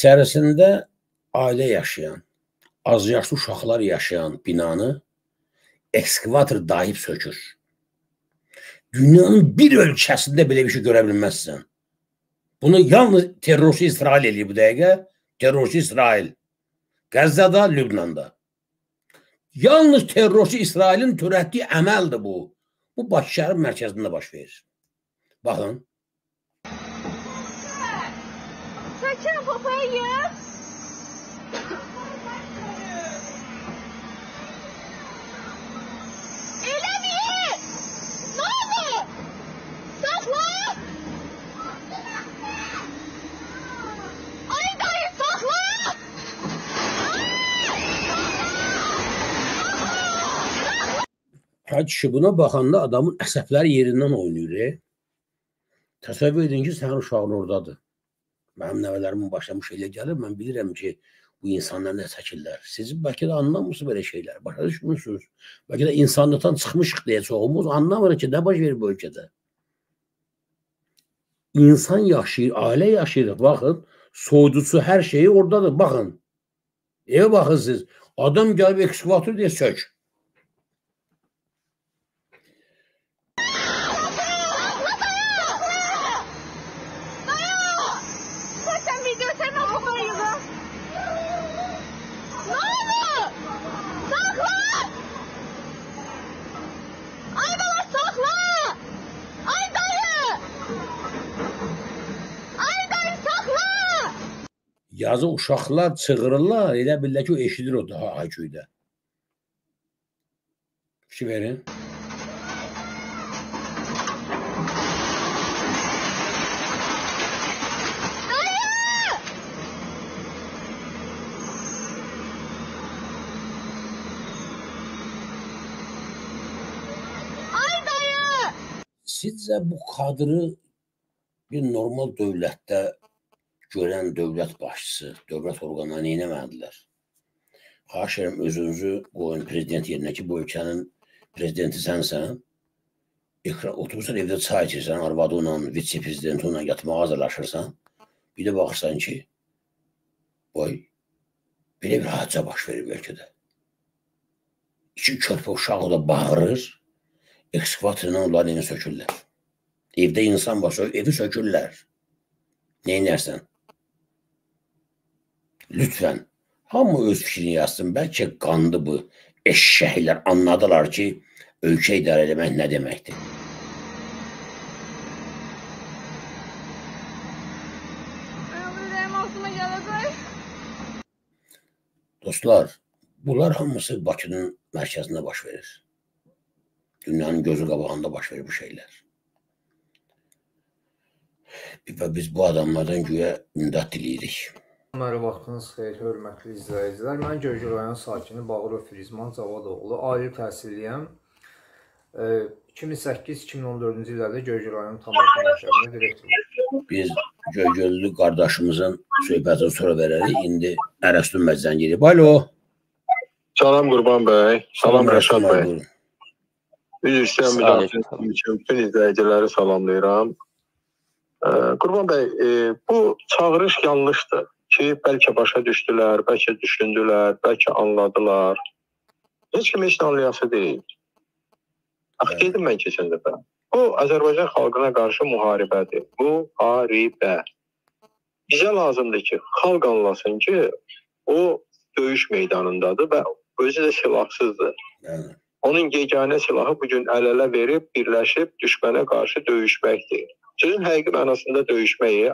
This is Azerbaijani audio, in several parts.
içərisində ailə yaşayan, az yaşlı uşaqlar yaşayan binanı ekskavator dayıb sökür. Dünyanın bir ölkəsində belə bir şey görə bilməzsən. Bunu yalnız terrorçu İsrail eləyir bu dəqiqə. Terrorçu İsrail. Qəzzada, Lübnanda. Yalnız terrorçu İsrailin törətdiyi əməldir bu. Bu Bakı şəhərin mərkəzində baş verir. Baxın. Sakla! Ha kişi buna baxanda adamın əsəbləri yerindən oynayır. E? Təsəvvür edin ki, sənin uşağın oradadır. Mənim nəvələrimin başına bu şeylər gəlir. Mən bilirəm ki, bu insanlar nə çəkirlər. Siz bəlkə də anlamırsınız belə şeylər. Başa düşmürsünüz. Bəlkə də insanlıqdan çıxmışıq deyə çoxumuz anlamır ki, nə baş verir bu ölkədə. İnsan yaşayır, ailə yaşayır. Baxın, soyuducu hər şeyi oradadır. Baxın. Evə baxın siz. Adam gəlib ekskavator deyə sök. Yazı uşaqlar çığırırlar, elə bilirlər ki, o eşidir o daha hayküydə. Fikir verin. Ay dayı! Sizcə bu kadrı bir normal dövlətdə görən dövlət başçısı, dövlət orqanları nə etmədilər? Xahiş edirəm özünüzü qoyun prezident yerinə ki, bu ölkənin prezidenti sənsən. Ekran oturursan evdə çay içirsən, arvadınla, vitse-prezidentinlə yatmağa hazırlaşırsan. Bir də baxırsan ki, boy belə bir hadisə baş verir ölkədə. İki körpə uşaq da bağırır, ekskavatorla onların evini sökürlər. Evdə insan varsa evi sökürlər. Nə edərsən? Lütfən, hamı öz fikrini yazsın. Bəlkə qandı bu eşşəklər anladılar ki, ölkə idarə etmək nə deməkdir. Dostlar, bunlar hamısı Bakının mərkəzində baş verir. Dünyanın gözü qabağında baş verir bu şeylər. Və biz bu adamlardan güya imdad diləyirik. Mənim vaxtınız xeyir, hörmətli izləyicilər. Mən Göycə rayon sakini Bağırov Filizman Cavadoğlu, ali təhsilliyəm. E, 2008-2014-cü illərdə Göycə rayon Tam Orta Məktəbinin direktoru. Biz Göygöllü qardaşımızın söhbətini sonra verərik. İndi Ərəstun Məzzən gedib. Alo. Salam Qurban bəy. Salam Rəşad bəy. istəyən Salam. müdafiə üçün bütün izləyiciləri salamlayıram. Ee, Qurban bəy, e, bu çağırış yanlışdır ki, bəlkə başa düşdülər, bəlkə düşündülər, bəlkə anladılar. Heç kim heç nə anlayası deyil. Axı dedim mən keçən dəfə. Bu Azərbaycan xalqına qarşı müharibədir. Müharibə. Bizə lazımdır ki, xalq anlasın ki, o döyüş meydanındadır və özü də silahsızdır. Yəni, Onun yeganə silahı bu gün əl-ələ verib, birləşib düşmənə qarşı döyüşməkdir. Sözün həqiqi mənasında döyüşməyi.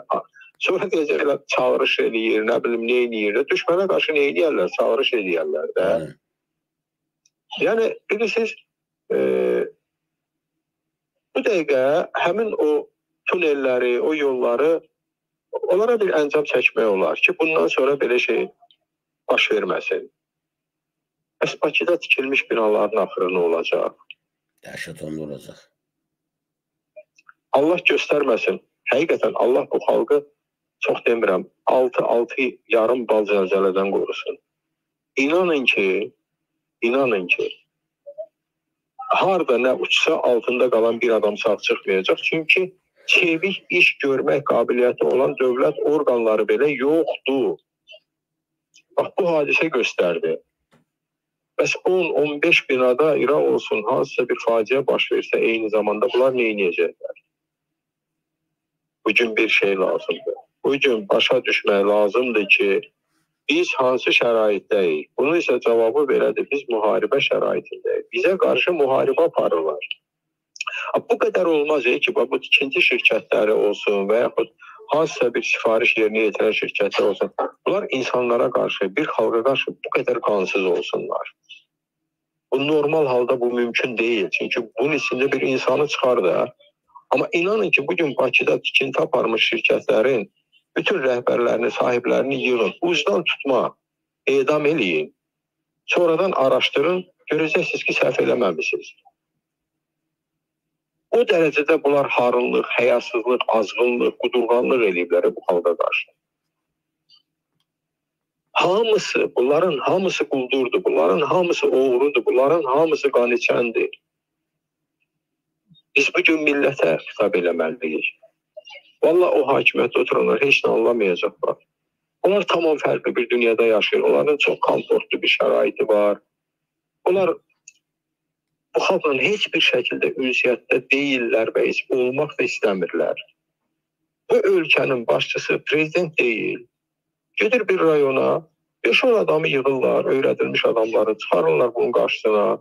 Sonra deyəcəklər çağırış eləyir, nə bilim nə eləyir. Düşmənə qarşı nə eləyərlər? Çağırış eləyərlər də. yəni, Yəni bilirsiniz, e, bu dəqiqə həmin o tunelləri, o yolları onlara bir əncam çəkmək olar ki, bundan sonra belə şey baş verməsin. Bəs Bakıda tikilmiş binaların axırı nə olacaq? dəhşət onda olacaq. Allah göstərməsin. Həqiqətən Allah bu xalqı çox demirəm, 6 6 yarım bal zəlzələdən qorusun. İnanın ki, inanın ki, harda nə uçsa altında qalan bir adam sağ çıxmayacaq. Çünki çevik iş görmək qabiliyyəti olan dövlət orqanları belə yoxdur. Bax bu hadisə göstərdi. Bəs 10-15 binada İra olsun, hansısa bir faciə baş versə eyni zamanda bunlar nə edəcəklər? Bu gün bir şey lazımdır. Bu gün başa düşmək lazımdır ki, biz hansı şəraitdəyik? Bunun isə cavabı belədir. Biz müharibə şəraitindəyik. Bizə qarşı müharibə aparırlar. Bu qədər olmaz ki, bu tikinti şirkətləri olsun və yaxud hansısa bir sifariş yerinə yetirən şirkətlər olsun. Bunlar insanlara qarşı, bir xalqa qarşı bu qədər qansız olsunlar. Bu normal halda bu mümkün deyil. Çünki bunun içində bir insanı çıxar da. Amma inanın ki, bugün Bakıda tikinti aparmış şirkətlərin bütün rəhbərlərini, sahiblərini yığın, ucdan tutma, edam eləyin. Sonradan araşdırın, görəcəksiniz ki, səhv eləməmisiniz. O dərəcədə bunlar harınlıq, həyasızlıq, azğınlıq, qudurğanlıq eləyiblər bu xalqa qarşı. Hamısı, bunların hamısı quldurdur, bunların hamısı oğrudur, bunların hamısı qaniçəndir. Biz bu gün millətə xitab eləməliyik. Valla o hakimiyyətdə oturanlar heç nə anlamayacaqlar. Onlar tamam fərqli bir dünyada yaşayır. Onların çox komfortlu bir şəraiti var. Onlar bu xalqla heç bir şəkildə ünsiyyətdə deyillər və heç olmaq da istəmirlər. Bu ölkənin başçısı prezident deyil. Gedir bir rayona, 5-10 adamı yığırlar, öyrədilmiş adamları çıxarırlar bunun qarşısına.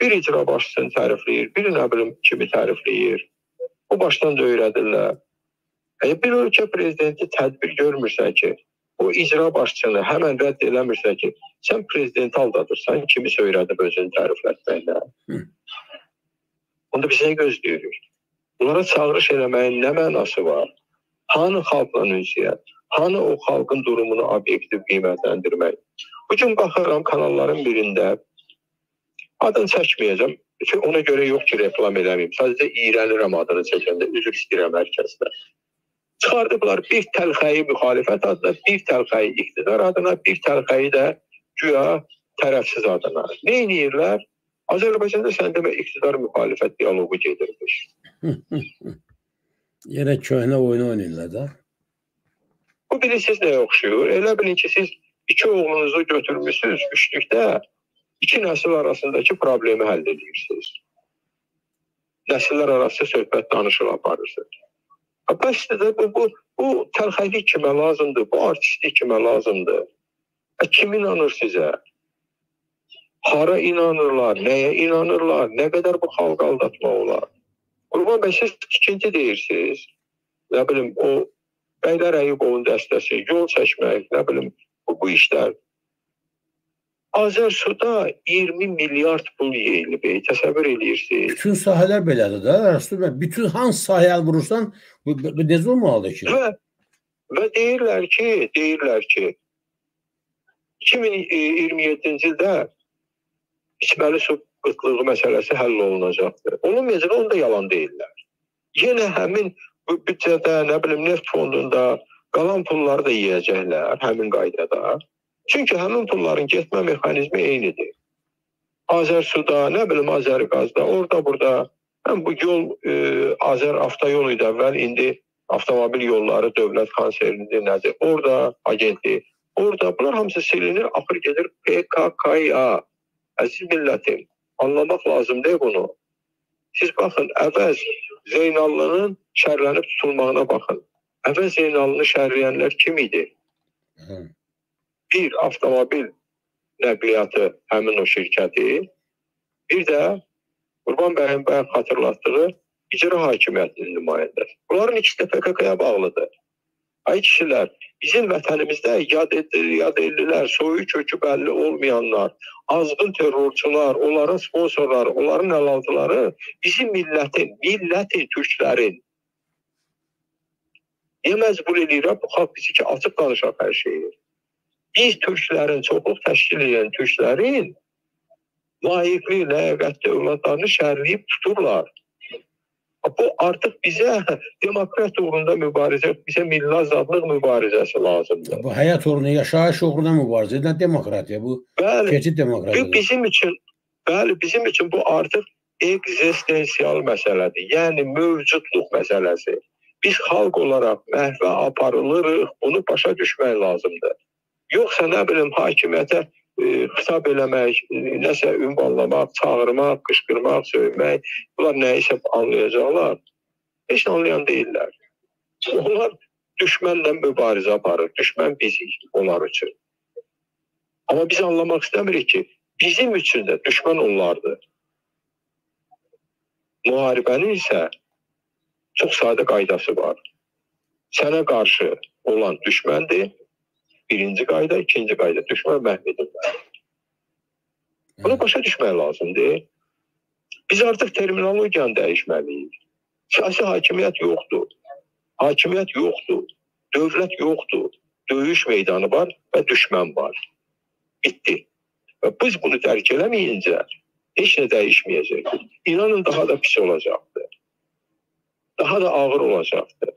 Bir icra başçısını tərifləyir, biri nə bilim kimi tərifləyir. Bu başdan da öyrədirlər. Əgər bir ölkə prezidenti tədbir görmürsə ki, o icra başçını həmən rədd eləmirsə ki, sən prezidenti aldadırsan, kimi söyrədib özünü təriflətməklə. Onda biz nə gözləyirik? Bunlara çağırış eləməyin nə mənası var? Hanı xalqla ünsiyyət? Hanı o xalqın durumunu obyektiv qiymətləndirmək? Bu gün baxıram kanalların birində adını çəkməyəcəm. Çünki ona görə yox ki, reklam eləməyim. Sadəcə iyrənirəm adını çəkəndə. Üzr istəyirəm hər kəsdən. Çıxardıblar bir təlxəyi müxalifət adına, bir təlxəyi iqtidar adına, bir təlxəyi də güya tərəfsiz adına. Nə edirlər? Azərbaycanda sən demə iqtidar müxalifət dialoqu gedirmiş. Yenə köhnə oyun oynayırlar da. Bu bilirsiniz nəyə oxşuyur? Elə bilin ki, siz iki oğlunuzu götürmüsünüz üçlükdə iki nəsil arasındakı problemi həll edirsiniz. Nəsillər arası söhbət danışıq aparırsınız. Də bu, bu, bu təlxəlik kimə lazımdır, bu artistlik kimə lazımdır? E, kim inanır sizə? Hara inanırlar, nəyə inanırlar, nə qədər bu xalq aldatmaq olar? Qurban bəy, siz ikinci deyirsiniz, nə bilim, o Bəylər Əyyubovun dəstəsi, yol çəkmək, nə bilim, bu, bu işlər Azərsuda 20 milyard pul yeyilib, təsəvvür edirsiniz. Bütün sahələr belədir də, Rəsul bəy. Bütün hansı sahəyə vurursan, bu, bu necə olmalıdır ki? Və, və deyirlər ki, deyirlər ki, 2027-ci ildə içməli su qıtlığı məsələsi həll olunacaqdır. Olunmayacaq, onu da yalan deyirlər. Yenə həmin bu büdcədə, nə bilim, neft fondunda qalan pulları da yeyəcəklər həmin qaydada. Çünki həmin pulların getmə mexanizmi eynidir. Azərsuda, nə bilim Azərqazda, orada burada həm bu yol e, Azər avtoyolu idi əvvəl, indi avtomobil yolları dövlət konsernidir, nədir? Orada agentlik, orada bunlar hamısı silinir, axır gedir PKK-ya. Əziz millətim, anlamaq lazımdır bunu. Siz baxın, əvvəz Zeynallının şərlənib tutulmağına baxın. Əvvəz Zeynallını şərləyənlər kim idi? Hı bir avtomobil nəqliyyatı həmin o şirkəti, bir də Qurban bəyin bəyan xatırlatdığı icra hakimiyyətinin nümayəndəsi. Bunların ikisi də PKK-ya bağlıdır. Ay kişilər, bizim vətənimizdə yad edilir, yad edilirlər, soyu kökü bəlli olmayanlar, azğın terrorçular, onların sponsorları, onların əlaltıları bizim millətin, millətin, türklərin niyə məcbur eləyirəm? Bu xalq bizi ki, açıq danışaq hər şeyi biz türklərin, çoxluq təşkil edən türklərin layiqli, ləyaqətli övladlarını şərləyib tuturlar. Bu artıq bizə demokrat uğrunda mübarizə, bizə milli azadlıq mübarizəsi lazımdır. Bu həyat uğruna, yaşayış uğruna mübarizə, nə demokratiya bu? Bəli. Keçid demokratiya. Bu bizim üçün bəli, bizim üçün bu artıq ekzistensial məsələdir. Yəni mövcudluq məsələsi. Biz xalq olaraq məhvə aparılırıq, bunu başa düşmək lazımdır. Yoxsa nə bilim hakimiyyətə e, xitab eləmək, e, nəsə ünvanlamaq, çağırmaq, qışqırmaq, söymək, bunlar nəyisə anlayacaqlar. Heç nə anlayan deyillər. Onlar düşmənlə mübarizə aparır. Düşmən bizik onlar üçün. Amma biz anlamaq istəmirik ki, bizim üçün də düşmən onlardır. Müharibənin isə çox sadə qaydası var. Sənə qarşı olan düşməndir. Birinci qayda, ikinci qayda. Düşmən məhv edirlər. Bunu başa düşmək lazımdır. Biz artıq terminologiyanı dəyişməliyik. Siyasi hakimiyyət yoxdur. Hakimiyyət yoxdur. Dövlət yoxdur. Döyüş meydanı var və düşmən var. Bitdi. Və biz bunu dərk eləməyincə heç nə dəyişməyəcək. İnanın daha da pis olacaqdır. Daha da ağır olacaqdır.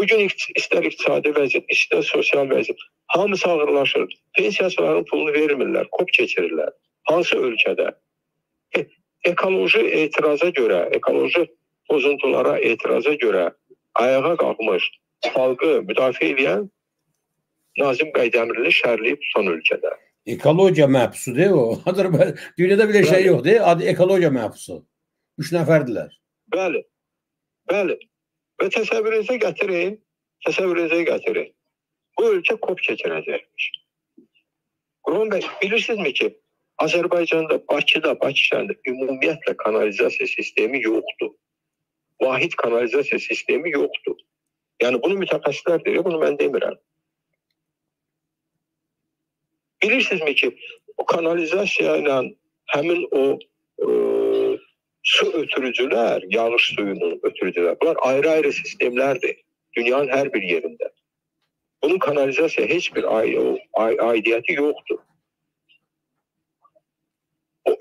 Bugün iqti- istər iqtisadi vəziyyət, istər sosial vəziyyət hamısı ağırlaşır. Pensiyaçıların pulunu vermirlər, kop keçirirlər. Hansı ölkədə? E, ekoloji etiraza görə, ekoloji pozuntulara etiraza görə ayağa qalxmış xalqı müdafiə edən Nazim Bəydəmirli şərliyib son ölkədə. Ekologiya məhbusudur o. Azərbaycan dünyada belə şey yoxdur. Adı ekologiya məhbusu. 3 nəfərdilər. Bəli. Bəli. Və təsəvvürünüzə gətirin, təsəvvürünüzə gətirin. Bu ölkə kop keçirəcəkmiş. Qurban bəy, bilirsinizmi ki, Azərbaycanda, Bakıda, Bakı şəhərində ümumiyyətlə kanalizasiya sistemi yoxdur. Vahid kanalizasiya sistemi yoxdur. Yəni bunu mütəxəssislər deyir, bunu mən demirəm. Bilirsinizmi ki, o kanalizasiya ilə həmin o e, su ötürücülər, yağış suyunun ötürücülər, bunlar ayrı-ayrı sistemlərdir dünyanın hər bir yerində. Bunun kanalizasiya heç bir ay, o,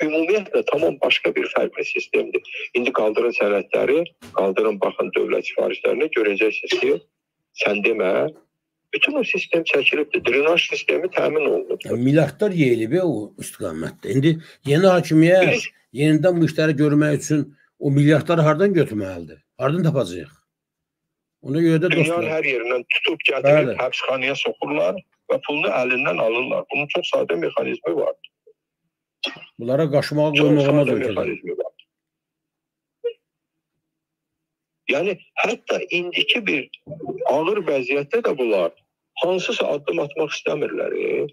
ümumiyyətlə tamam başqa bir fərqli sistemdir. İndi qaldırın sənədləri, qaldırın baxın dövlət sifarişlərinə görəcəksiniz ki, sən demə, bütün o sistem çəkilibdir. Drenaj sistemi təmin olunub. Yəni, milyardlar yeyilib o istiqamətdə. İndi yeni hakimiyyət Biz- yenidən bu işləri görmək üçün o milyardları hardan götürməlidir? Hardan tapacağıq? Ona görə də dostlar, hər yerindən tutub gətirib həbsxanaya soxurlar və pulunu əlindən alırlar. Bunun çox sadə mexanizmi var. bunlara qaşımağa Çox qoymaq olmaz ölkədə. Yəni hətta indiki bir ağır vəziyyətdə də bunlar hansısa addım atmaq istəmirlər. E?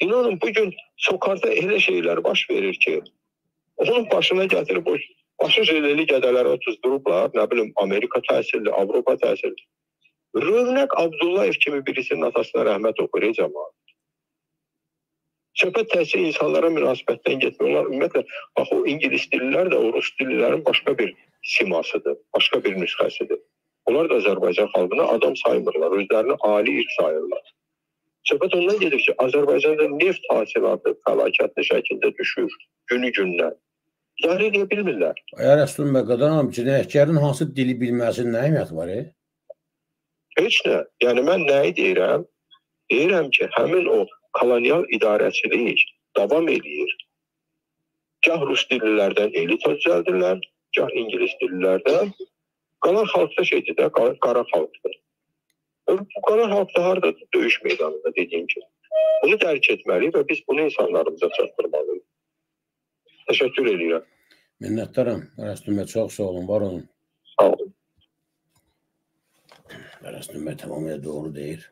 İnanın bu gün sokarda elə şeylər baş verir ki, onun başına gətirib o başı jeleli qədələrə tuzdurublar, nə bilim Amerika təsirli, Avropa təsirli. Rövnəq Abdullayev kimi birisinin atasına rəhmət oxuyur ey cəmaət. Söhbət təhsil insanlara münasibətdən getmir. Onlar ümumiyyətlə bax o ingilis dillilər də o rus dillilərin başqa bir simasıdır, başqa bir nüsxəsidir. Onlar da Azərbaycan xalqını adam saymırlar, özlərini ali irq sayırlar. Söhbət ondan gedir ki, Azərbaycanda neft hasilatı fəlakətli şəkildə düşür günü-gündən. İdarə edə bilmirlər. Əgər Əslən bəy qadanam cinayətkarın hansı dili bilməsinin nə əhəmiyyəti var? E? Heç nə. Yəni mən nəyi deyirəm? Deyirəm ki, həmin o kolonial idarəçilik davam eləyir. Gah rus dillilərdən elit düzəldirlər, gah ingilis dillilərdən. Qalan xalq da şeydir də, qara xalqdır. Bu qara xalq da harda döyüş meydanında dediyim kimi. Bunu dərk etməli və biz bunu insanlarımıza çatdırmalıyıq. Təşəkkür edirəm. Minnətdaram. Bəy çox sağ olun, var olun. Sağ olun. Bəy tamamilə doğru deyir.